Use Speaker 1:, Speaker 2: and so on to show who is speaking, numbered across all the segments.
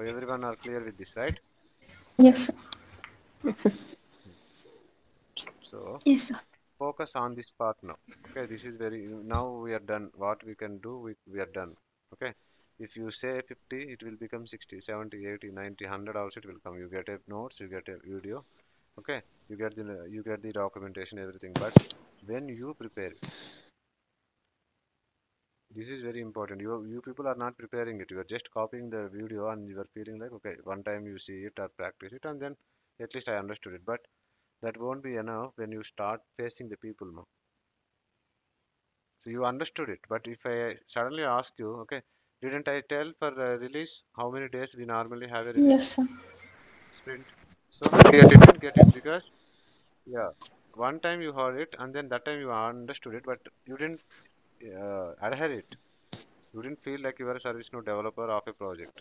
Speaker 1: So everyone are clear with this, right?
Speaker 2: Yes, sir.
Speaker 3: Yes, sir.
Speaker 1: So
Speaker 2: Yes, sir.
Speaker 1: focus on this part now. Okay, this is very now we are done. What we can do, we, we are done. Okay, if you say 50, it will become 60, 70, 80, 90, 100 also it will come. You get a notes, you get a video. Okay, you get the you get the documentation, everything. But when you prepare it, this is very important. You you people are not preparing it. You are just copying the video and you are feeling like okay, one time you see it or practice it, and then at least I understood it. But that won't be enough when you start facing the people now. So you understood it, but if I suddenly ask you, okay, didn't I tell for release how many days we normally have a release
Speaker 2: Yes, sir.
Speaker 1: sprint? So you didn't get it because yeah, one time you heard it and then that time you understood it, but you didn't uh, adhere it. You didn't feel like you were a ServiceNow developer of a project.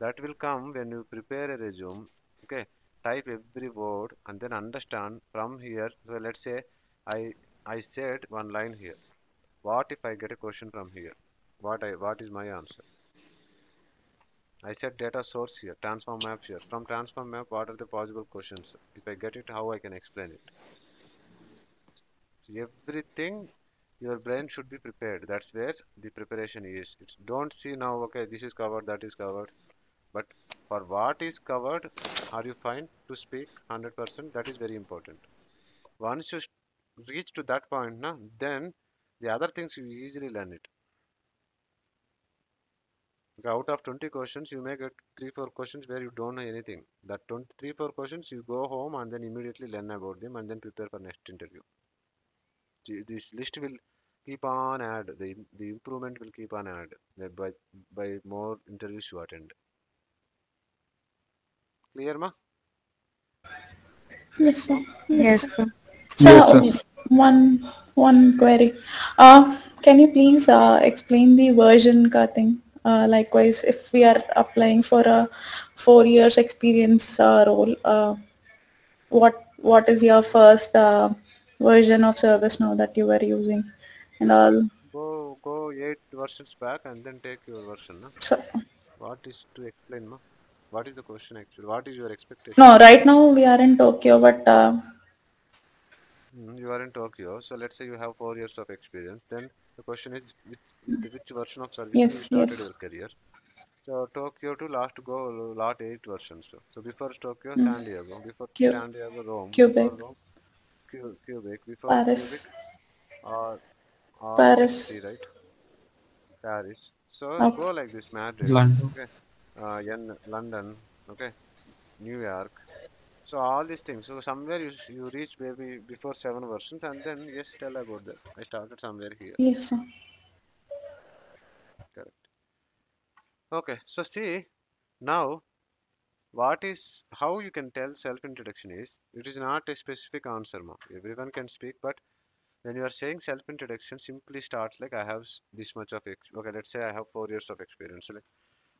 Speaker 1: That will come when you prepare a resume. Okay, type every word and then understand from here. So let's say I I said one line here. What if I get a question from here? What I what is my answer? I said data source here, transform map here. From transform map, what are the possible questions? If I get it, how I can explain it? Everything your brain should be prepared. That's where the preparation is. It's don't see now, okay, this is covered, that is covered. But for what is covered, are you fine to speak 100%? That is very important. Once you reach to that point, na, then the other things you easily learn it. Out of 20 questions, you may get 3 4 questions where you don't know anything. That 20, 3 4 questions, you go home and then immediately learn about them and then prepare for next interview. The- This list will keep on add. The, the improvement will keep on add by, by more interviews you attend. Clear, ma?
Speaker 2: Yes, sir.
Speaker 3: Yes, sir.
Speaker 2: So,
Speaker 4: Yes,
Speaker 2: one one query. Uh, can you please uh, explain the version ka thing? Uh, likewise, if we are applying for a four years experience uh, role, uh, what what is your first uh, version of ServiceNow that you were using, and all?
Speaker 1: Go go eight versions back and then take your version. Na?
Speaker 2: So,
Speaker 1: What is to explain, ma? What is the question actually? What is your expectation?
Speaker 2: no, right now we are in Tokyo, but uh,
Speaker 1: Mm, You are in Tokyo, so let's say you have four years of experience. Then the question is which which version of service you
Speaker 2: Yes,
Speaker 1: started
Speaker 2: yes.
Speaker 1: your career. So Tokyo to last go lot eight versions. So before Tokyo,
Speaker 2: Mm.
Speaker 1: San Diego. Before San Diego, Rome. Before Rome, Cu- Quebec. Before
Speaker 2: Paris.
Speaker 1: Quebec, or or
Speaker 2: Paris.
Speaker 1: see right, Paris. So
Speaker 2: Okay.
Speaker 1: go like this, Madrid.
Speaker 4: London.
Speaker 1: Okay, uh, in London. Okay, New York. So all these things. So somewhere you you reach maybe before seven versions, and then yes, tell about that. I started somewhere here.
Speaker 2: yes, sir.
Speaker 1: Correct. Okay. So see now what is how you can tell self introduction is it is not a specific answer ma. Everyone can speak, but when you are saying self introduction, simply start like I have this much of okay. Let's say I have four years of experience. So like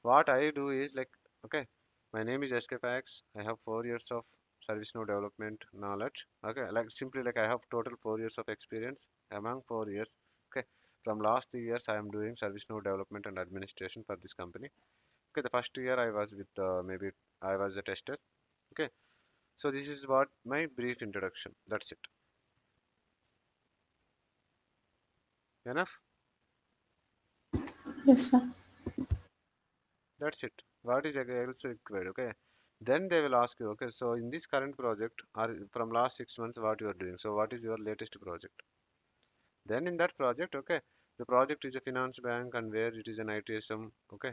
Speaker 1: what I do is like okay, my name is SK Facts. I have four years of service ServiceNow development knowledge. Okay, like simply like I have total four years of experience among four years. Okay, from last three years I am doing service ServiceNow development and administration for this company. Okay, the first year I was with uh, maybe I was a tester. Okay, so this is what my brief introduction. That's it. Enough?
Speaker 2: Yes, sir.
Speaker 1: That's it. What is else required? Okay. Then they will ask you, okay, so in this current project, or from last six months, what you are doing? So what is your latest project? Then in that project, okay, the project is a finance bank and where it is an ITSM, okay.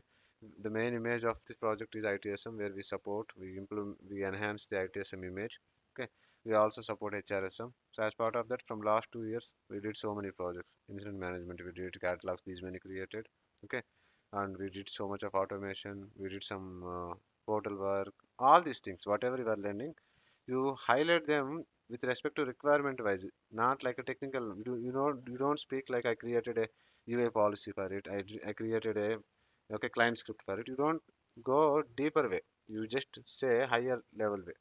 Speaker 1: The main image of this project is ITSM where we support, we implement, we enhance the ITSM image. Okay. We also support HRSM. So as part of that, from last two years, we did so many projects. Incident management, we did catalogs, these many created. Okay. And we did so much of automation. We did some uh, portal work, all these things, whatever you are learning, you highlight them with respect to requirement wise, not like a technical. You, do- you know, you don't speak like I created a UI policy for it. i, I created a okay client script for it. You don't go deeper way. You just say higher level way.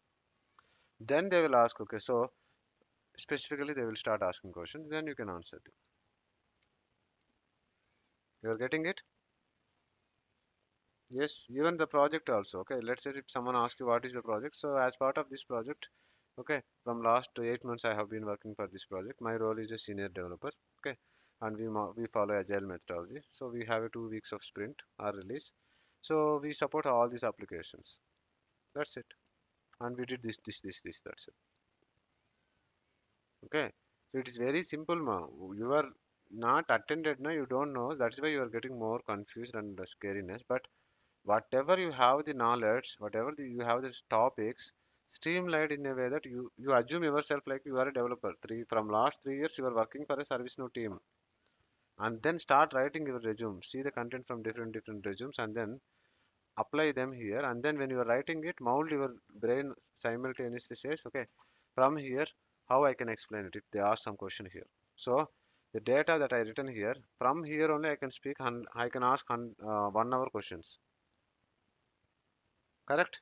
Speaker 1: Then they will ask, okay, so specifically they will start asking questions. Then you can answer them. You are getting it? yes even the project also okay let's say if someone asks you what is the project so as part of this project okay from last eight months i have been working for this project my role is a senior developer okay and we we follow agile methodology. So we have a two weeks of sprint or release. So we support all these applications. That's it. And we did this this this this that's it. Okay. So it is very simple ma. You are not attended now you don't know. That's why you are getting more confused and uh, scariness. But whatever you have the knowledge whatever the, you have these topics streamlined in a way that you you assume yourself like you are a developer. Three from last three years you are working for a service now team and then start writing your resume. See the content from different different resumes and then apply them here. And then when you are writing it mold your brain simultaneously says okay from here how i can explain it if they ask some question here. So the data that i written here from here only i can speak and i can ask hun- uh, one hour questions. Correct?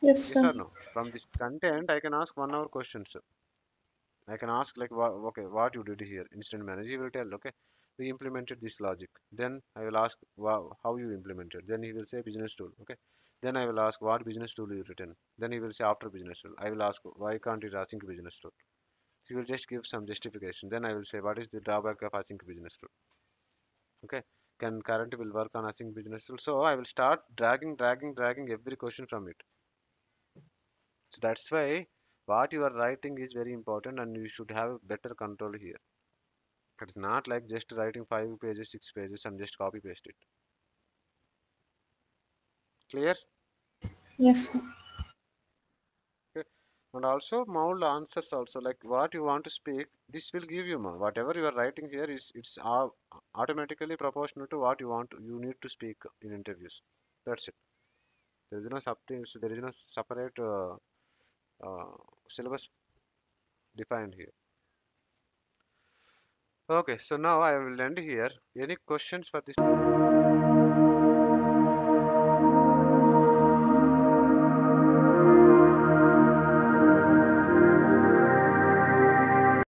Speaker 2: Yes,
Speaker 1: yes
Speaker 2: sir.
Speaker 1: or no? From this content i can ask one hour questions i can ask like wha- okay what you did here instant manager will tell okay we implemented this logic. Then i will ask wow, how you implemented? Then he will say business rule okay. Then i will ask what business rule you written? Then he will say after business rule. I will ask why can't it async business rule? He will just give some justification. Then i will say what is the drawback of async business rule? Okay can current will work on async business rule? So i will start dragging dragging dragging every question from it. So that's why what you are writing is very important and you should have better control here. It's not like just writing five pages six pages and just copy paste it. Clear?
Speaker 2: Yes, sir.
Speaker 1: okay. And also mold answers also like what you want to speak this will give you more. Whatever you are writing here is it's automatically proportional to what you want to, you need to speak in interviews. That's it. There is no something so there is no separate uh, uh, syllabus defined here. Okay so now i will end here. Any questions for this